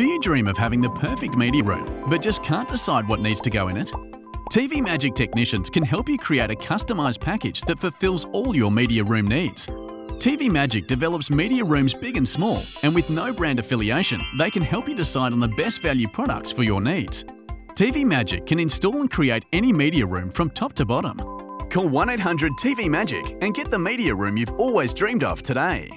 Do you dream of having the perfect media room, but just can't decide what needs to go in it? TV Magic technicians can help you create a customised package that fulfills all your media room needs. TV Magic develops media rooms big and small, and with no brand affiliation, they can help you decide on the best value products for your needs. TV Magic can install and create any media room from top to bottom. Call 1 800 TV Magic and get the media room you've always dreamed of today.